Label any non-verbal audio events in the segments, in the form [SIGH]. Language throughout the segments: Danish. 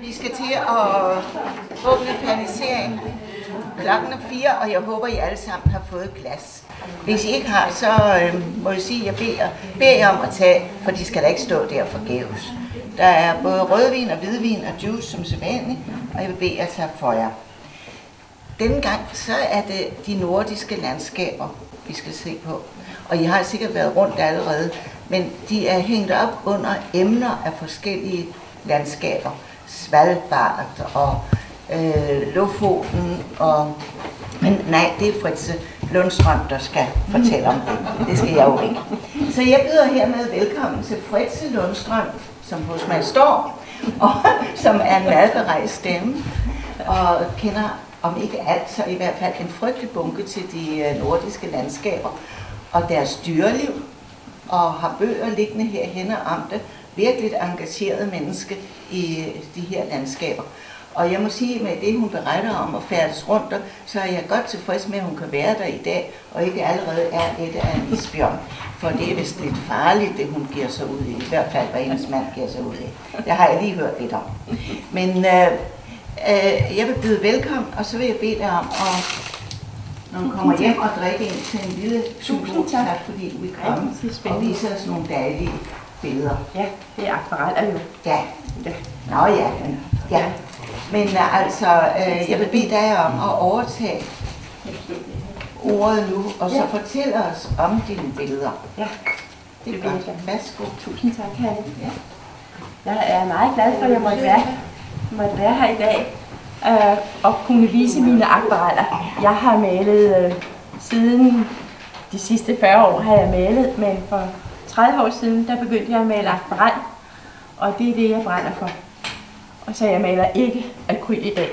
Vi skal til at åbne fernisering. Klokken er fire, og jeg håber, I alle sammen har fået glas. Hvis I ikke har, så øh, må jeg sige, at jeg beder, beder jer om at tage, for de skal da ikke stå der forgæves. Der er både rødvin og hvidvin og juice som sædvanligt, og jeg vil bede jer tage for jer. Denne gang så er det de nordiske landskaber, vi skal se på. Og I har sikkert været rundt allerede, men de er hængt op under emner af forskellige landskaber. Svalbard og øh, Lofoten og... Men nej, det er Fritze Lundstrøm, der skal fortælle om det. Det skal jeg jo ikke. Så jeg byder hermed velkommen til Fritze Lundstrøm, som hos mig står, og [LAUGHS] som er en madberejst stemme, og kender om ikke alt, så i hvert fald en frygtelig bunke til de øh, nordiske landskaber og deres dyreliv, og har bøger liggende herhenne om det. Virkelig engageret menneske i øh, de her landskaber. Og jeg må sige, med det hun beretter om at færdes rundt så er jeg godt tilfreds med, at hun kan være der i dag, og ikke allerede er et af en isbjørn. For det er vist lidt farligt, det hun giver sig ud i. I hvert fald, hvad hendes mand giver sig ud i. Det har jeg lige hørt lidt om. Men øh, øh, jeg vil byde velkommen, og så vil jeg bede dig om at når hun kommer hjem og drikke ind til en lille Tusind tak. tak fordi det er og spændende. vise os nogle dejlige billeder. Ja, det er akvareller jo. Ja. Ja. Nå ja, men, ja. Men øh, altså, øh, jeg vil bede dig om at overtage ordet nu, og så Ja. fortælle os om dine billeder. Ja, Det er vil jeg godt. Værsgo. tusind tak, Hanne. Ja. Jeg er meget glad for, at jeg måtte være, måtte være her i dag øh, og kunne vise mine akvareller. Jeg har malet øh, siden de sidste 40 år har jeg malet, men for 30 år siden, der begyndte jeg at male akvarel, og det er det, jeg brænder for. Og så jeg maler ikke akryl i dag.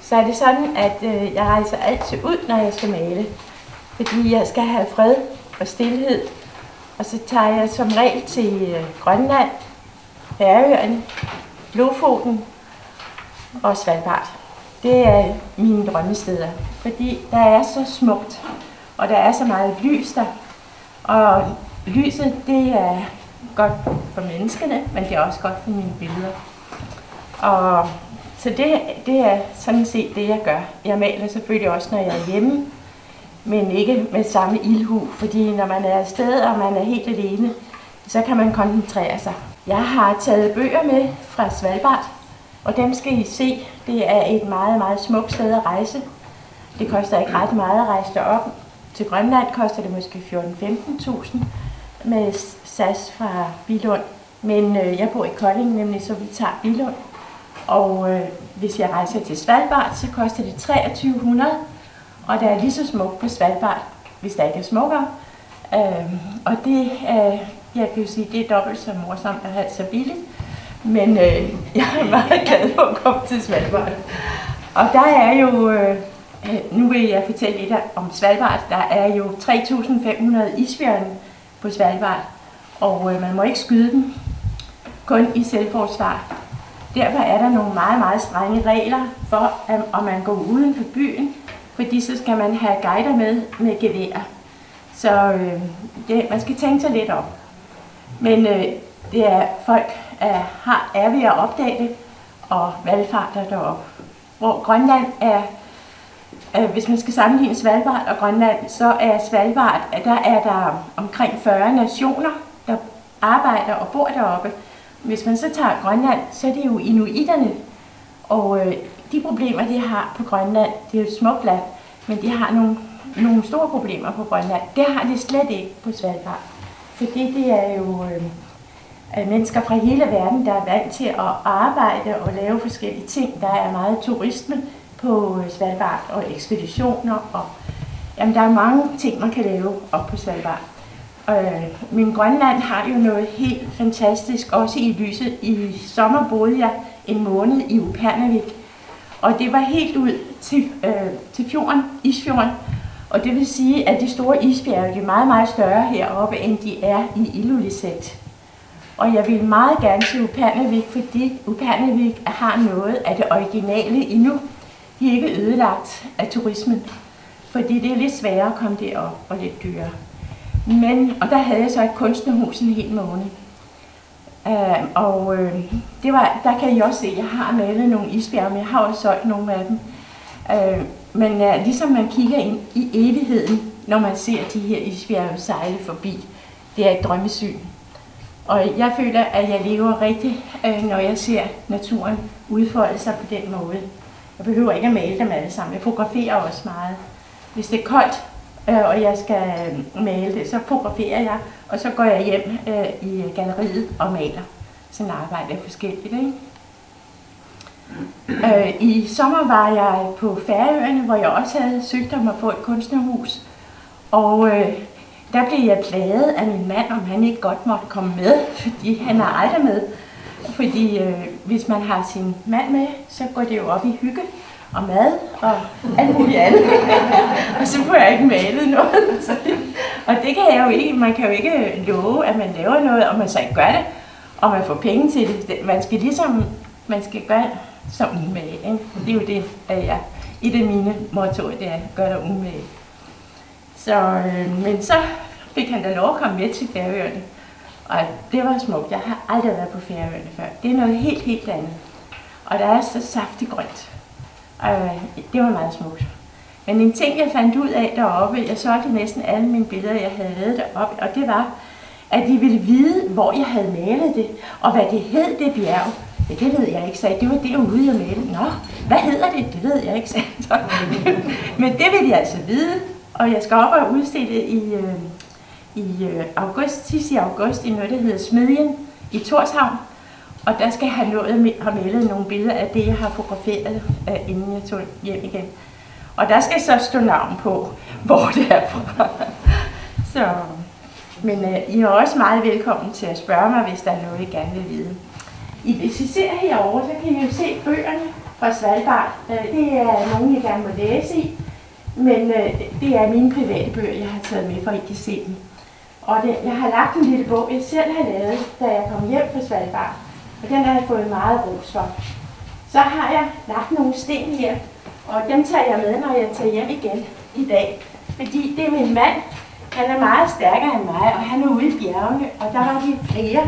Så er det sådan, at øh, jeg rejser altid ud, når jeg skal male. Fordi jeg skal have fred og stillhed. Og så tager jeg som regel til øh, Grønland, Færøerne, Lofoten og Svalbard. Det er mine drømmesteder, fordi der er så smukt, og der er så meget lys der. Og lyset, det er godt for menneskene, men det er også godt for mine billeder. Og så det, det er sådan set det, jeg gør. Jeg maler selvfølgelig også, når jeg er hjemme, men ikke med samme ildhu, fordi når man er afsted, og man er helt alene, så kan man koncentrere sig. Jeg har taget bøger med fra Svalbard, og dem skal I se. Det er et meget, meget smukt sted at rejse. Det koster ikke ret meget at rejse derop. Til Grønland koster det måske 14-15.000 med SAS fra Bilund. Men øh, jeg bor i Kolding, nemlig, så vi tager Bilund. Og øh, hvis jeg rejser til Svalbard, så koster det 2300, og der er lige så smukt på Svalbard, hvis der ikke er smukkere. Øh, og det er, jeg kan jo sige, det er dobbelt så morsomt at have så billigt. Men øh, [LAUGHS] jeg er meget glad for at komme til Svalbard. Og der er jo, øh, øh nu vil jeg fortælle lidt om Svalbard, der er jo 3.500 isbjørne på Svalbard, og øh, man må ikke skyde dem, kun i selvforsvar. Derfor er der nogle meget, meget strenge regler for, at, om man går uden for byen, fordi så skal man have guider med med gevær. Så øh, det, man skal tænke sig lidt om. Men øh, det er folk er, har, er ved at opdage det, og valgfarter derop. Hvor Grønland er, Øh, hvis man skal sammenligne Svalbard og Grønland, så er Svalbard, der er der omkring 40 nationer, der arbejder og bor deroppe. Hvis man så tager Grønland, så er det jo inuiterne. Og øh, de problemer, de har på Grønland, det er jo et smukt land, men de har nogle, nogle store problemer på Grønland. Det har de slet ikke på Svalbard. Fordi det er jo øh, øh mennesker fra hele verden, der er vant til at arbejde og lave forskellige ting. Der er meget turisme på øh, Svalbard og ekspeditioner. Og, jamen, der er mange ting, man kan lave op på Svalbard. Øh, men Grønland har jo noget helt fantastisk, også i lyset. I sommer boede jeg en måned i Upernavik, og det var helt ud til, øh, til fjorden, isfjorden. Og det vil sige, at de store isbjerge er meget, meget større heroppe, end de er i Ilulissat. Og jeg vil meget gerne til Upernavik, fordi Upernavik har noget af det originale endnu. De er ikke ødelagt af turismen, fordi det er lidt sværere at komme derop og lidt dyrere. Men, og der havde jeg så et kunstnerhus en hel måned. Uh, og uh, det var, der kan I også se, at jeg har malet nogle isbjerge, men jeg har også solgt nogle af dem. Uh, men uh, ligesom man kigger ind i evigheden, når man ser de her isbjerge sejle forbi, det er et drømmesyn. Og jeg føler, at jeg lever rigtigt, uh, når jeg ser naturen udfolde sig på den måde. Jeg behøver ikke at male dem alle sammen. Jeg fotograferer også meget. Hvis det er koldt, øh, og jeg skal øh, male det, så fotograferer jeg, og så går jeg hjem øh, i galleriet og maler. Sådan arbejder jeg forskelligt. Ikke? Øh, I sommer var jeg på Færøerne, hvor jeg også havde søgt om at få et kunstnerhus. Og øh, der blev jeg plaget af min mand, om han ikke godt måtte komme med, fordi han er aldrig med. Fordi øh, hvis man har sin mand med, så går det jo op i hygge og mad og alt muligt andet. [LAUGHS] og så får jeg ikke malet noget. [LAUGHS] og det kan jeg jo ikke. Man kan jo ikke love, at man laver noget, og man så ikke gør det, og man får penge til det. Man skal ligesom, man skal gøre som umage. Ikke? Det er jo det, at jeg, i det mine motto, det er, gør dig umage. Så, øh, men så fik han da lov at komme med til Færøerne. Og det var smukt. Jeg har aldrig været på Færøerne før. Det er noget helt, helt andet. Og der er så saftigt grønt. Og øh, det var meget smukt. Men en ting, jeg fandt ud af deroppe, jeg solgte næsten alle mine billeder, jeg havde lavet deroppe, og det var, at de ville vide, hvor jeg havde malet det, og hvad det hed, det bjerg. Ja, det ved jeg ikke, sagde Det var derude, jeg malede. Nå, hvad hedder det? Det ved jeg ikke, sagde [LAUGHS] Men det vil de altså vide, og jeg skal op og udstille i, øh, i øh, august, sidst i august, i noget, der hedder Smedjen i Torshavn. Og der skal jeg have nået med, have malet nogle billeder af det, jeg har fotograferet, uh, inden jeg tog hjem igen. Og der skal så stå navn på, [LAUGHS] hvor det er fra. så, men uh, I er også meget velkommen til at spørge mig, hvis der er noget, I gerne vil vide. I, hvis I ser herovre, så kan I jo se bøgerne fra Svalbard. Uh, det er nogle, jeg gerne må læse i. Men uh, det er mine private bøger, jeg har taget med, for I kan se dem. Og det, jeg har lagt en lille bog, jeg selv har lavet, da jeg kom hjem fra Svalbard. Og den har jeg fået meget ros for. Så har jeg lagt nogle sten her, og dem tager jeg med, når jeg tager hjem igen i dag. Fordi det er min mand, han er meget stærkere end mig, og han er ude i bjergene, og der var de flere,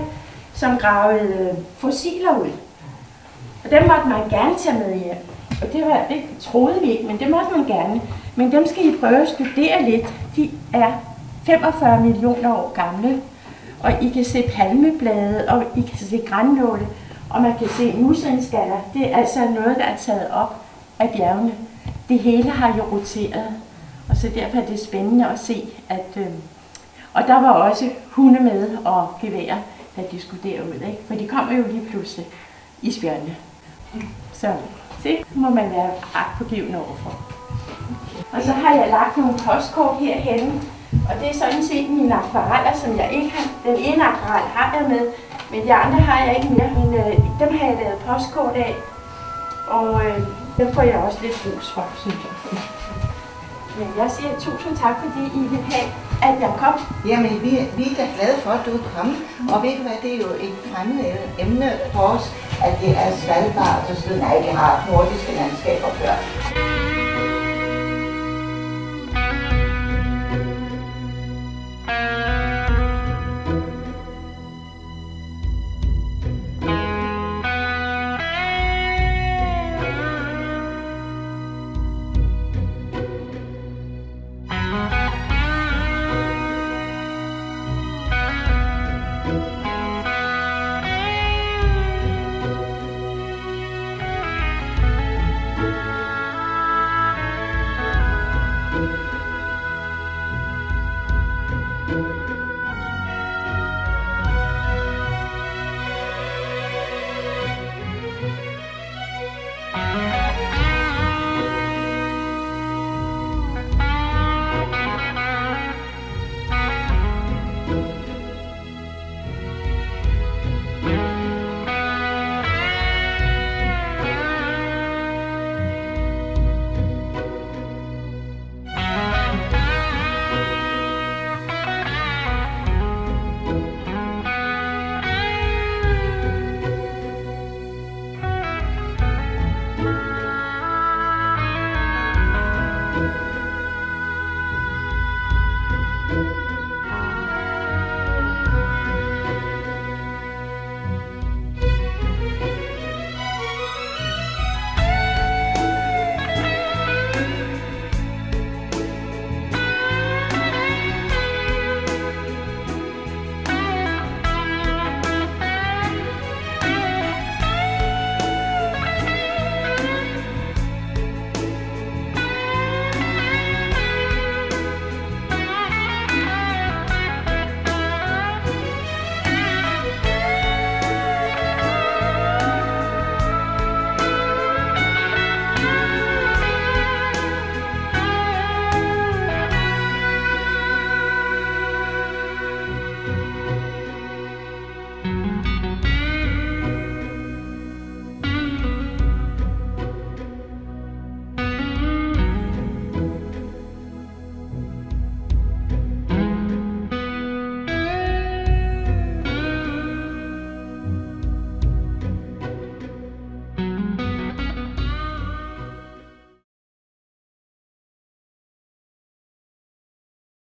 som gravede øh, fossiler ud. Og dem måtte man gerne tage med hjem. Og det, var, det troede vi ikke, men det måtte man gerne. Men dem skal I prøve at studere lidt. De er 45 millioner år gamle, og I kan se palmeblade, og I kan se grænnåle, og man kan se muslinskaller. Det er altså noget, der er taget op af bjergene. Det hele har jo roteret, og så derfor er det spændende at se, at... Øh, og der var også hunde med og geværer, da de skulle derud, ikke? for de kommer jo lige pludselig i spjørnene. Så det må man være ret pågivende overfor. Og så har jeg lagt nogle postkort herhenne, og det er sådan set mine akvareller, som jeg ikke har. Den ene akvarel har jeg med, men de andre har jeg ikke mere. Men øh, dem har jeg lavet postkort af, og øh, dem får jeg også lidt ros for, synes jeg. [LAUGHS] Men jeg siger tusind tak, fordi I vil have, at jeg kom. Jamen, vi, vi er da glade for, at du er kommet. Og ved du hvad, det er jo et fremmed emne for os, at det er Svalbard og så Nej, vi har nordiske landskaber før.